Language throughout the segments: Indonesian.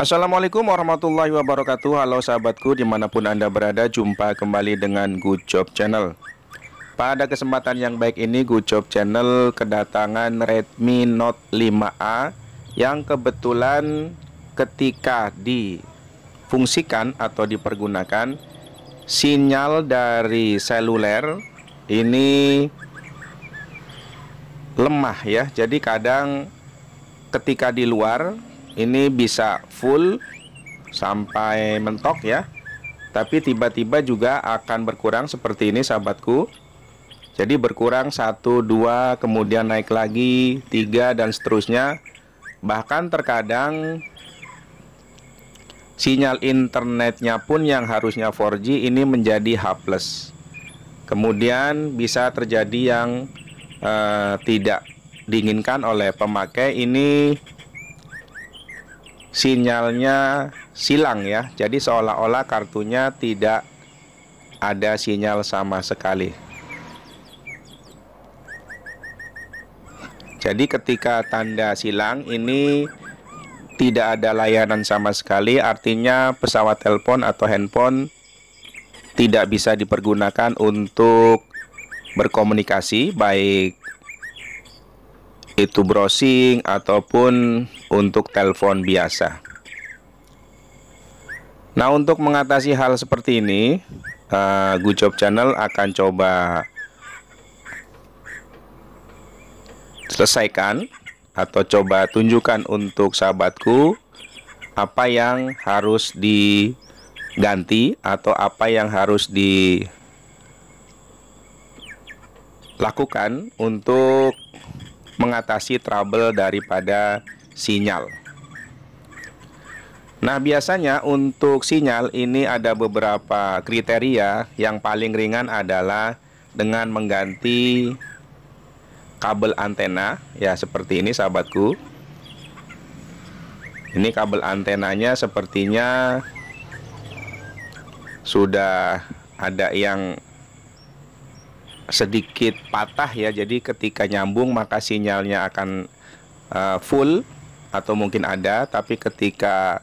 Assalamualaikum warahmatullahi wabarakatuh. Halo sahabatku di mana pun anda berada Jumpa kembali dengan Good Job Channel. Pada kesempatan yang baik ini Good Job Channel kedatangan Redmi Note 5A Yang kebetulan ketika difungsikan atau dipergunakan Sinyal dari seluler ini lemah ya. Jadi kadang ketika di luar ini bisa full sampai mentok ya. Tapi tiba-tiba juga akan berkurang seperti ini sahabatku. Jadi berkurang satu dua kemudian naik lagi tiga dan seterusnya. Bahkan terkadang sinyal internetnya pun yang harusnya 4G ini menjadi H+ kemudian bisa terjadi yang uh, tidak diinginkan oleh pemakai. Ini sinyalnya silang ya. Jadi seolah-olah kartunya tidak ada sinyal sama sekali. Jadi ketika tanda silang ini tidak ada layanan sama sekali, artinya pesawat telepon atau handphone tidak bisa dipergunakan untuk berkomunikasi baik itu browsing ataupun untuk telepon biasa. Nah, untuk mengatasi hal seperti ini, uh, Job Channel akan coba selesaikan atau coba tunjukkan untuk sahabatku apa yang harus diganti atau apa yang harus dilakukan untuk mengatasi trouble daripada sinyal. Nah, biasanya untuk sinyal ini ada beberapa kriteria. Yang paling ringan adalah dengan mengganti kabel antena, ya seperti ini sahabatku. Ini kabel antenanya sepertinya sudah ada yang sedikit patah ya. Jadi ketika nyambung maka sinyalnya akan uh, full atau mungkin ada. Tapi ketika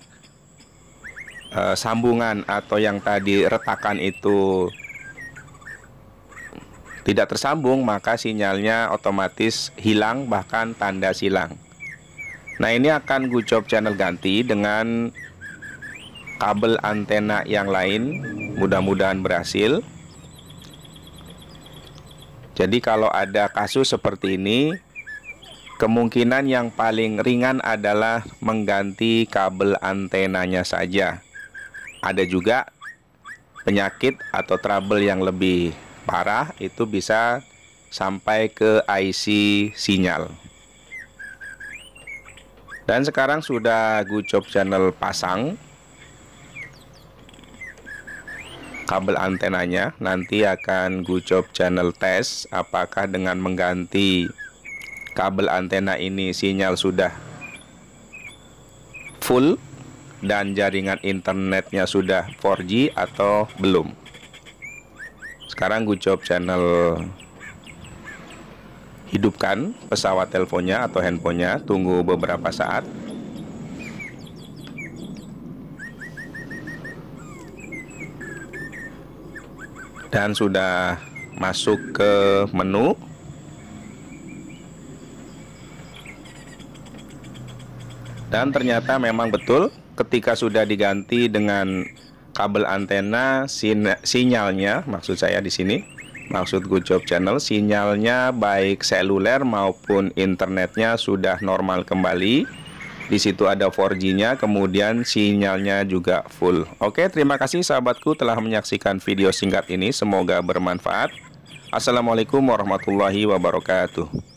uh, sambungan atau yang tadi retakan itu tidak tersambung maka sinyalnya otomatis hilang bahkan tanda silang. Nah ini akan Gucop channel ganti dengan kabel antena yang lain. Mudah-mudahan berhasil jadi kalau ada kasus seperti ini, kemungkinan yang paling ringan adalah mengganti kabel antenanya saja. Ada juga penyakit atau trouble yang lebih parah itu bisa sampai ke IC sinyal. Dan sekarang sudah Gucop channel pasang kabel antenanya nanti akan Gucop channel test apakah dengan mengganti kabel antena ini sinyal sudah full dan jaringan internetnya sudah 4G atau belum? Sekarang Gucop channel hidupkan pesawat teleponnya atau handphonenya tunggu beberapa saat dan sudah masuk ke menu. Dan ternyata memang betul ketika sudah diganti dengan kabel antena sinyalnya maksud saya di sini maksud Good Job Channel sinyalnya baik seluler maupun internetnya sudah normal kembali di situ ada 4G-nya, kemudian sinyalnya juga full. Oke, terima kasih sahabatku telah menyaksikan video singkat ini. Semoga bermanfaat. Assalamualaikum warahmatullahi wabarakatuh.